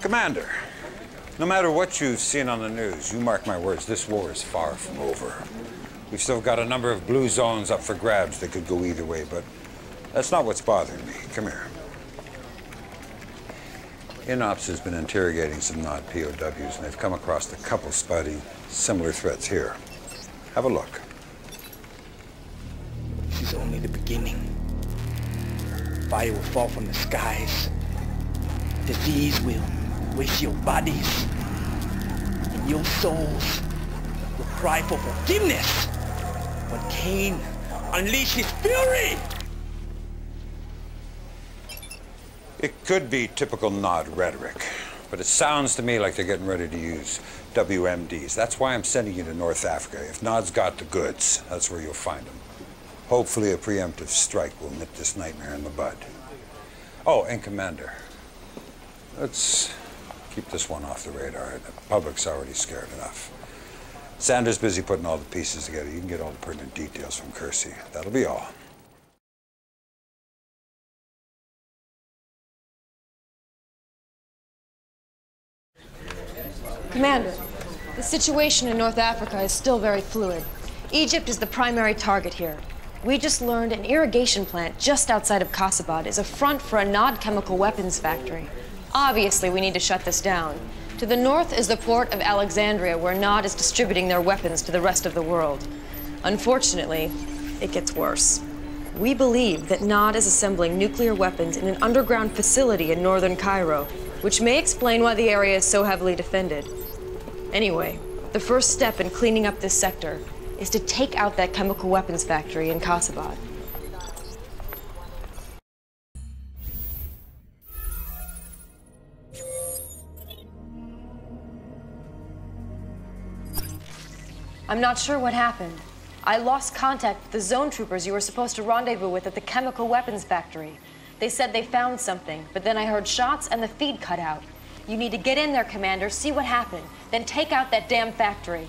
Commander, no matter what you've seen on the news, you mark my words, this war is far from over. We've still got a number of blue zones up for grabs that could go either way, but that's not what's bothering me. Come here. INOPS has been interrogating some Nod POWs, and they've come across a couple spotty similar threats here. Have a look. This is only the beginning. Fire will fall from the skies. Disease will waste your bodies. And your souls will cry for forgiveness when Kane unleashed his fury! It could be typical Nod rhetoric, but it sounds to me like they're getting ready to use WMDs. That's why I'm sending you to North Africa. If Nod's got the goods, that's where you'll find them. Hopefully a preemptive strike will nip this nightmare in the bud. Oh, and Commander, let's keep this one off the radar. The public's already scared enough. Sandra's busy putting all the pieces together. You can get all the pertinent details from Kirce. That'll be all. Commander, the situation in North Africa is still very fluid. Egypt is the primary target here. We just learned an irrigation plant just outside of Casabad is a front for a Nod chemical weapons factory. Obviously, we need to shut this down. To the north is the port of Alexandria, where Nod is distributing their weapons to the rest of the world. Unfortunately, it gets worse. We believe that Nod is assembling nuclear weapons in an underground facility in northern Cairo, which may explain why the area is so heavily defended. Anyway, the first step in cleaning up this sector is to take out that chemical weapons factory in Casabad. I'm not sure what happened. I lost contact with the zone troopers you were supposed to rendezvous with at the chemical weapons factory. They said they found something, but then I heard shots and the feed cut out. You need to get in there, Commander, see what happened, then take out that damn factory.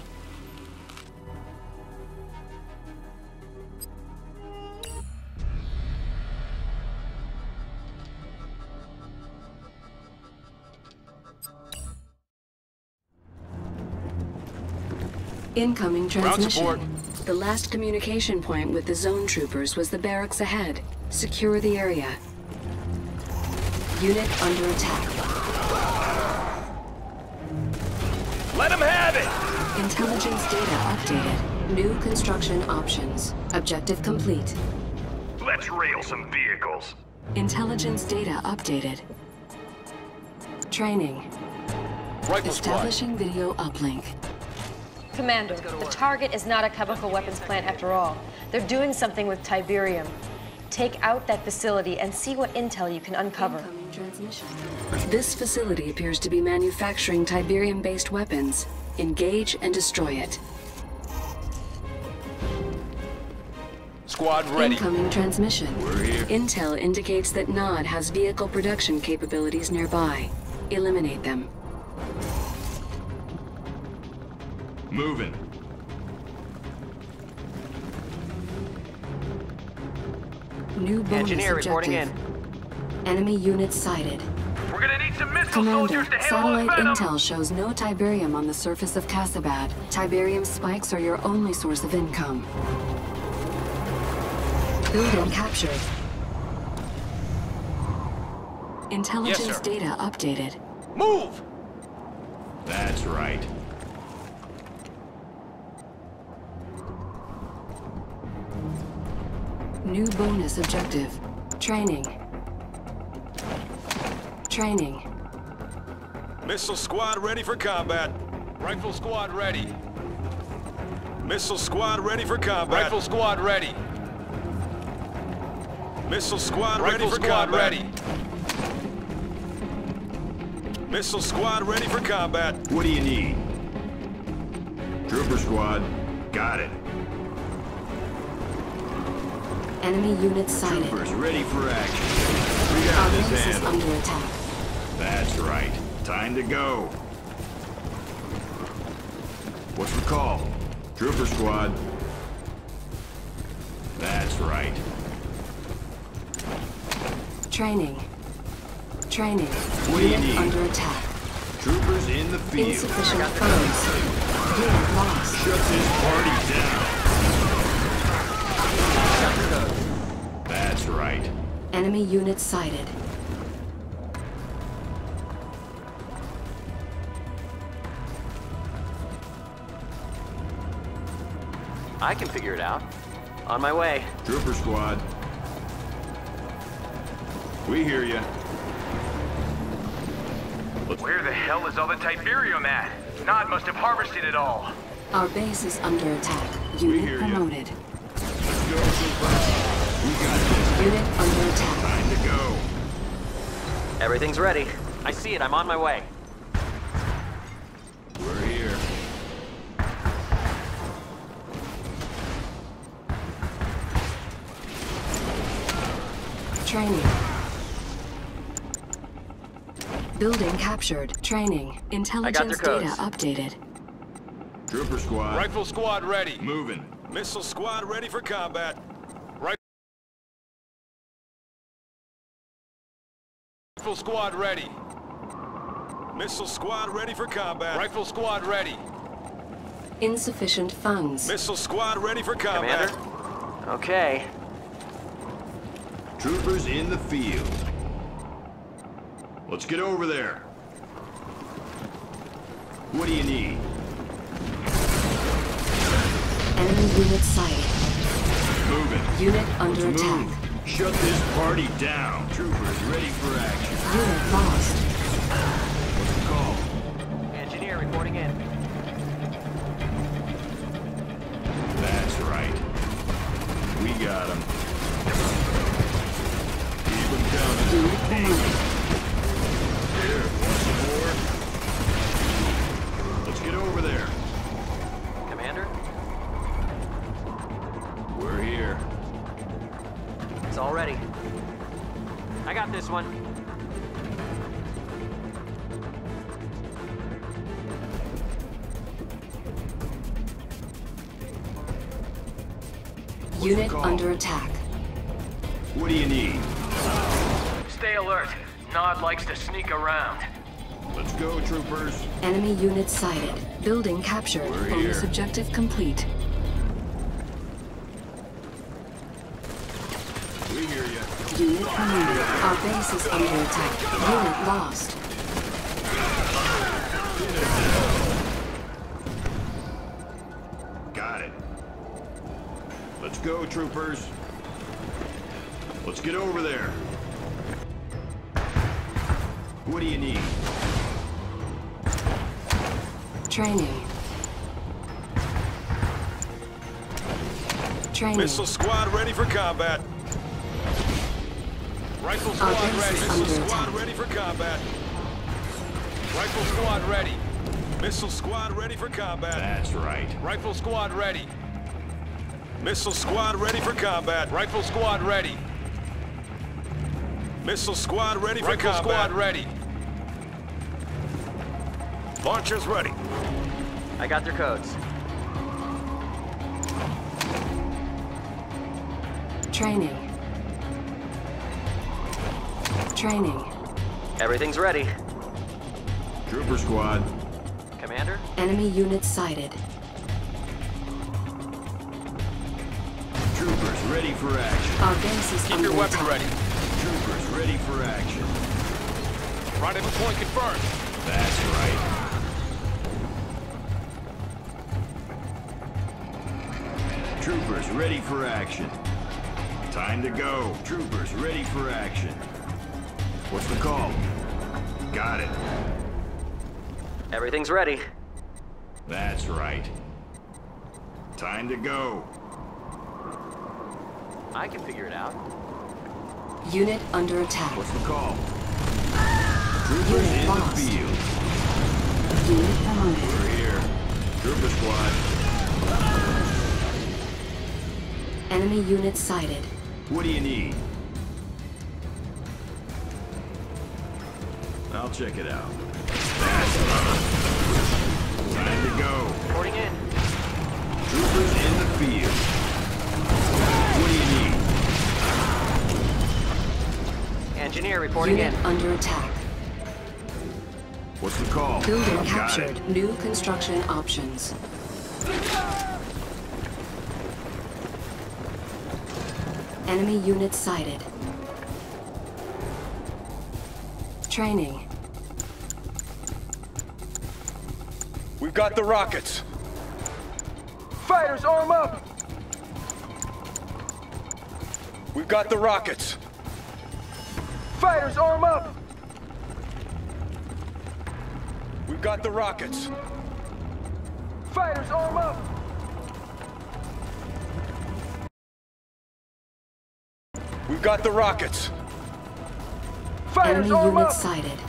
Incoming transmission. The last communication point with the zone troopers was the barracks ahead. Secure the area. Unit under attack. Let him have it! Intelligence data updated. New construction options. Objective complete. Let's rail some vehicles. Intelligence data updated. Training. Rifle Establishing video uplink. Commander, the target is not a chemical weapons plant after all. They're doing something with Tiberium. Take out that facility and see what intel you can uncover. Incoming transmission. This facility appears to be manufacturing Tiberium-based weapons. Engage and destroy it. Squad ready. Incoming transmission. We're here. Intel indicates that Nod has vehicle production capabilities nearby. Eliminate them. Moving. New bonus Engineer reporting objective. Enemy units sighted. We're gonna need some missile Commander, soldiers to satellite Venom. intel shows no Tiberium on the surface of Casabad. Tiberium spikes are your only source of income. Building captured. Intelligence Yes, data updated. Move! That's right. New bonus objective. Training. Training. Missile squad ready for combat. Rifle squad ready. Missile squad ready for combat. Rifle squad ready. Missile squad ready Rifle for squad combat. ready. Missile squad ready for combat. What do you need? Trooper squad. Got it. Enemy units sighted. Troopers ready for action. We Our this base is under attack. That's right. Time to go. What's the call? Trooper squad. That's right. Training. Training. What do you Unit need? under attack. Troopers in the field. Insufficient funds. Unit lost. Shut this party down. That's right. Enemy unit sighted. I can figure it out. On my way. Trooper squad. We hear you. Where the hell is all the Tiberium at? Nod must have harvested it all. Our base is under attack. We Unit hear ya. promoted. Let's go, troopers. We got this. Unit under attack. Time to go. Everything's ready. I see it. I'm on my way. We're here. Training. Building captured. Training. Intelligence data updated. Trooper squad. Rifle squad ready. Moving. Missile squad ready for combat. Rifle squad ready. Missile squad ready for combat. Rifle squad ready. Insufficient funds. Missile squad ready for combat. Commander? Okay. Troopers in the field. Let's get over there. What do you need? Enemy unit sighted. Moving. Unit under Let's attack. move. Shut this party down. Troopers ready for action. Unit lost. What's the call? Engineer reporting in. That's right. We got him. Keep him coming. This one. Unit under attack. What do you need? Stay alert. Nod likes to sneak around. Let's go, troopers. Enemy unit sighted. Building captured. We're Bonus here. objective complete. We hear you. Unit promoted. Our base is under attack. Unit lost. Got it. Let's go, troopers. Let's get over there. What do you need? Training. Training. Missile squad ready for combat. Rifle squad base ready. Missile squad attack. ready for combat. Rifle squad ready. Missile squad ready for combat. That's right. Rifle squad ready. Missile squad ready for combat. Rifle squad ready. Missile squad ready for Rifle combat. squad ready. Launchers ready. I got their codes. Training. Training. Everything's ready. Trooper squad. Commander? Enemy unit sighted. Troopers ready for action. Our base is Keep under your weapon attack. ready. Troopers ready for action. Rendezvous point confirmed. That's right. Troopers ready for action. Time to go. Troopers ready for action. What's the call? Got it. Everything's ready. That's right. Time to go. I can figure it out. Unit under attack. What's the call? Troopers Unit in the field. Unit promoted. We're here. Trooper squad. Enemy unit sighted. What do you need? I'll check it out. Time to go. Reporting in. Troopers in the field. What do you need? Engineer reporting Reporting Unit in. under attack. What's the call? Building Got captured. it. New construction options. Enemy unit sighted. Training. We've got the rockets. Fighters, arm up! We've got the rockets. Fighters, arm up! We've got the rockets. Fighters, arm up! We've got the rockets. Fighters, Enemy arm unit up! sighted.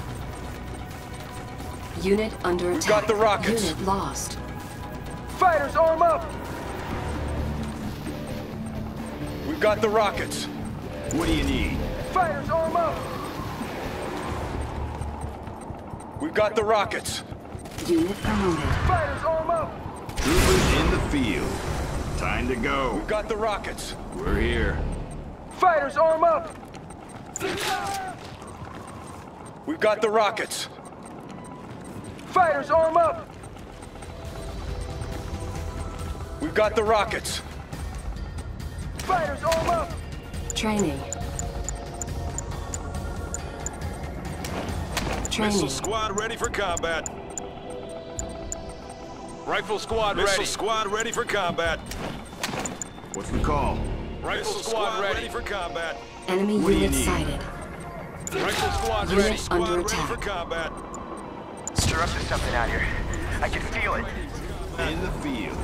Unit under We've attack. got the rockets. Unit lost. Fighters, arm up! We've got the rockets. What do you need? Fighters, arm up! We've got the rockets. Unit promoted. Fighters, arm up! Troopers in the field. Time to go. We've got the rockets. We're here. Fighters, arm up! We've got the rockets. Fighters, arm up! We've got the rockets. Fighters, arm up! Training. Training. Missile squad ready for combat. Rifle squad Missile ready. squad ready for combat. What's the call? Rifle squad, ready. for combat. Enemy What do you unit sighted. Rifle squad Unit ready. Squad under ready attack. for combat. Stir up to something out here. I can feel it. In the field.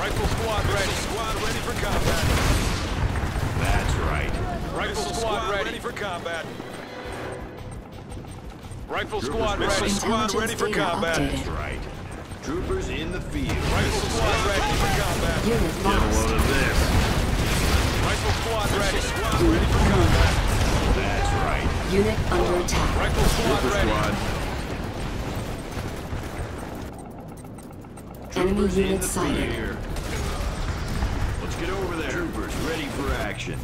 Rifle squad ready. Squad ready for combat. That's right. Rifle squad, ready. for combat. Rifle Troopers squad ready. ready. Squad ready for combat. updated. That's right. Troopers in the field. Rifle squad ready for combat. Unit Get a load of this. Rifle squad ready. Squad ready for combat. That's right. Unit under attack. Rifle squad Trooper ready. squad. Enemy Troopers unit sighted. field. Let's get over there. Troopers ready for action.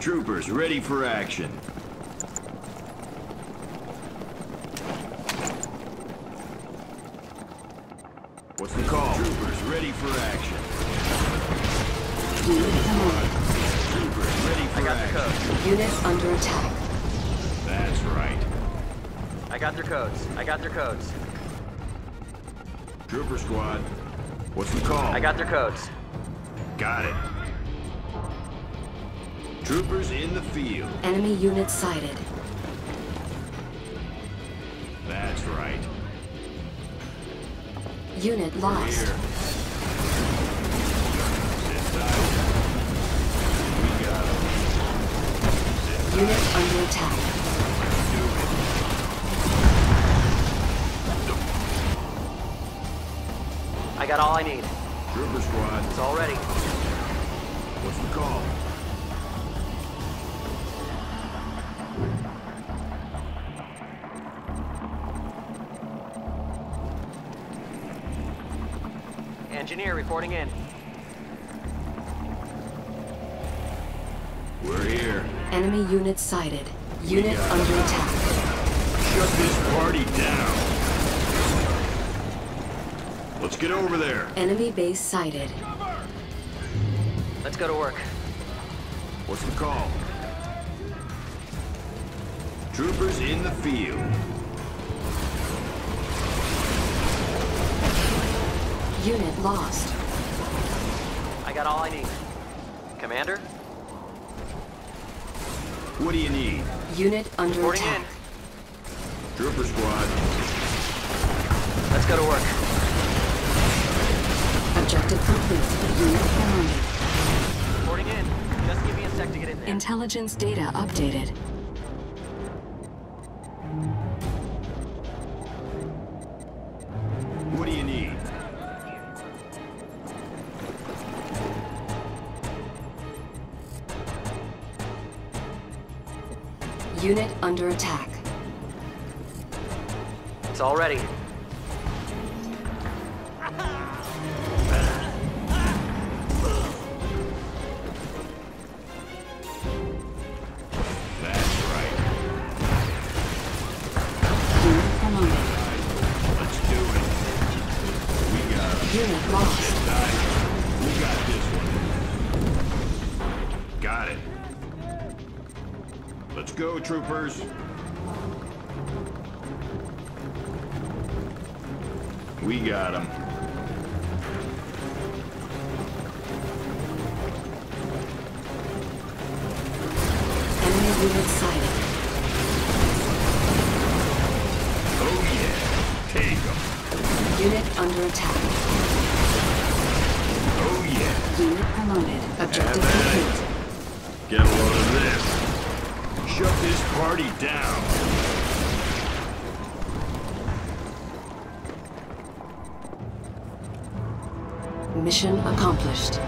Troopers ready for action. What's the call? Troopers ready for action. I got the action. codes. Unit under attack. That's right. I got their codes. I got their codes. Trooper squad. What's the call? I got their codes. Got it. Troopers in the field. Enemy unit sighted. That's right. Unit lost. Here. Sit tight. We got 'em. Unit under attack. I got all I need. Trooper squad. It's all ready. What's the call? Engineer reporting in. Enemy unit sighted. Unit under attack. Shut this party down. Let's get over there. Enemy base sighted. Let's go to work. What's the call? Troopers in the field. Unit lost. I got all I need. Commander, What do you need? Unit under reporting attack. in. Trooper squad. Let's go to work. Objective complete. Unit promoted. Reporting in. Just give me a sec to get in there. Intelligence data updated. Unit under attack. It's all ready. Troopers. We got them. Enemy unit sighted. Oh yeah. Take them. Unit under attack. Oh yeah. Unit promoted. Objective complete. Get a load of this. Shut this party down. Mission accomplished.